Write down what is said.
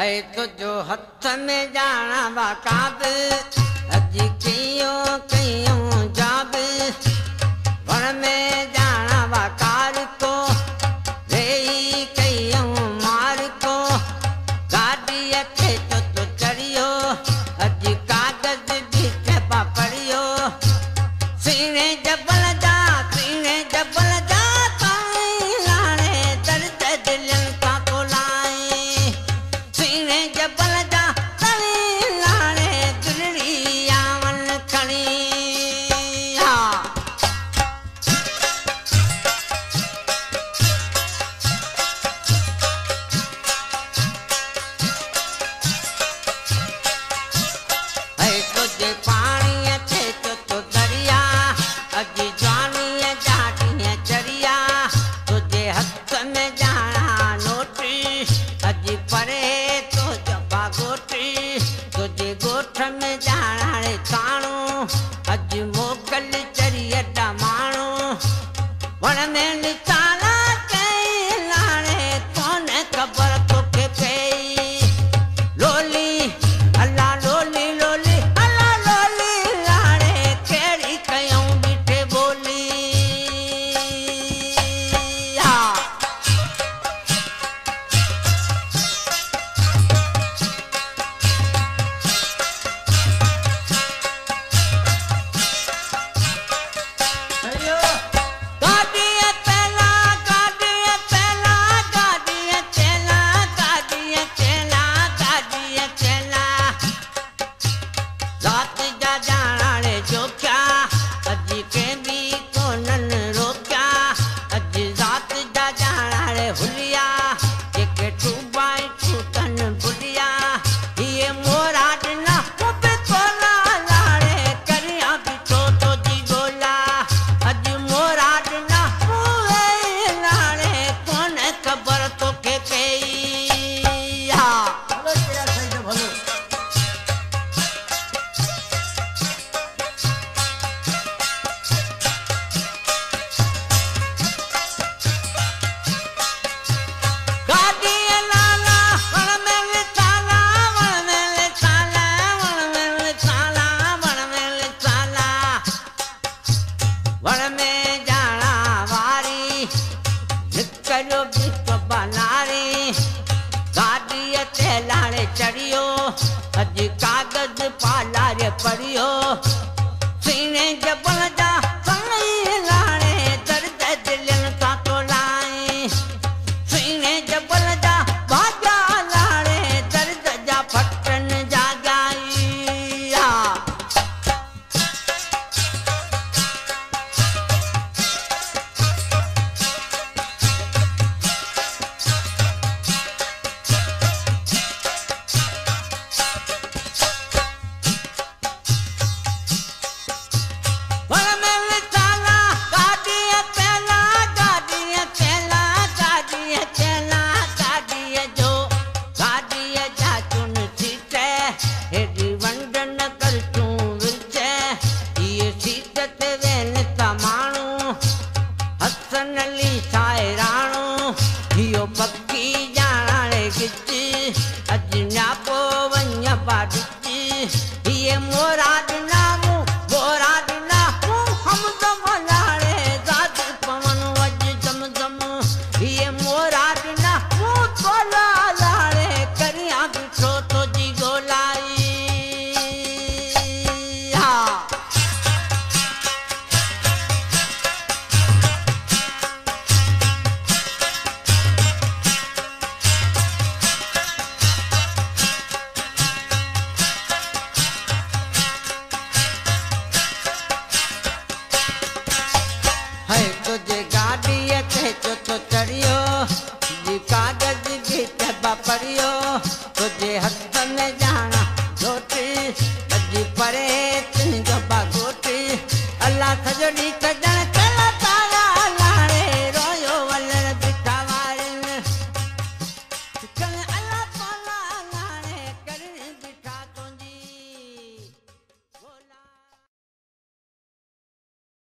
هي تجهو هٿ ۾ ڄاڻان باقاب اڄ ڪيون ڪيون جاب. وڻ ۾ போற்று اڄ ڪاغذ پالاريو تجهي گاڏيءَ تي چو ٿو چڙهيو. ڪاغذ به ته باپريو هٿ ۾ ڄاڻ روٽي اڄ پري تنهنجو باگوٽي الله سڄو ڏينهن